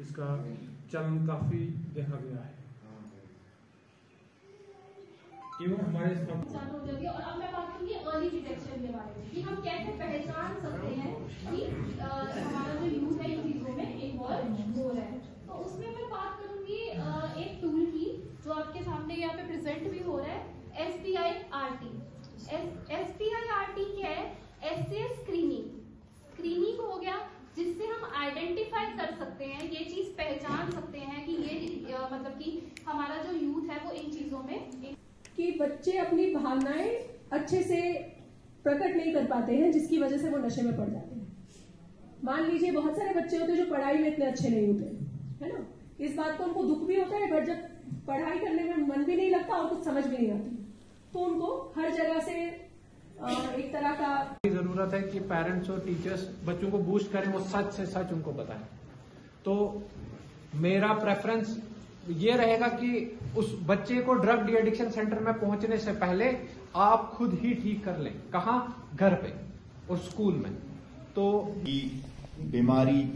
इसका चलन काफ़ी देखा गया है। एवं हमारे और अब मैं बात करूँगी अर्ली डिटेक्शन के बारे में कि हम कैसे पहचान सकते हैं कि अ, हमारा जो यूथ है इन चीज़ों में इन्वॉल्व हो रहा है तो उसमें मैं बात करूँगी अ, एक टूल की जो आपके सामने यहाँ पे प्रेजेंट भी हो रहा है S P I R T S P I R T क्या है एस सी स्क्रीनिंग स्क्रीनिंग हो गया जिससे हम आइडेंटिफाई कर सकते हैं ये चीज़ पहचान सकते हैं कि ये अ, मतलब कि हमारा जो यूथ है वो इन चीज़ों में कि बच्चे अपनी भावनाएँ अच्छे से प्रकट नहीं कर पाते हैं, जिसकी वजह से वो नशे में पड़ जाते हैं। मान लीजिए बहुत सारे बच्चे होते हैं जो पढ़ाई में इतने अच्छे नहीं होते, है ना? इस बात का उनको दुख भी होता है बट जब पढ़ाई करने में मन भी नहीं लगता और कुछ समझ भी नहीं आती तो उनको हर जगह से एक तरह का ज़रूरत है कि पेरेंट्स और टीचर्स बच्चों को बूस्ट करें, वो सच से सच उनको बताएँ। तो मेरा प्रेफरेंस ये रहेगा कि उस बच्चे को ड्रग डी एडिक्शन सेंटर में पहुँचने से पहले आप खुद ही ठीक कर लें। कहा? घर पे और स्कूल में। तो बीमारी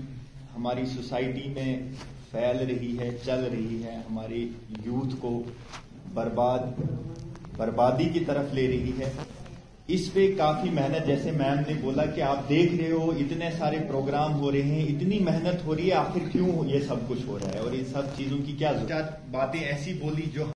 हमारी सोसाइटी में फैल रही है, चल रही है, हमारे यूथ को बर्बाद, बर्बादी की तरफ़ ले रही है। इस पे काफ़ी मेहनत, जैसे मैम ने बोला कि आप देख रहे हो, इतने सारे प्रोग्राम हो रहे हैं, इतनी मेहनत हो रही है, आखिर क्यों ये सब कुछ हो रहा है और इन सब चीज़ों की क्या? बातें ऐसी बोली जो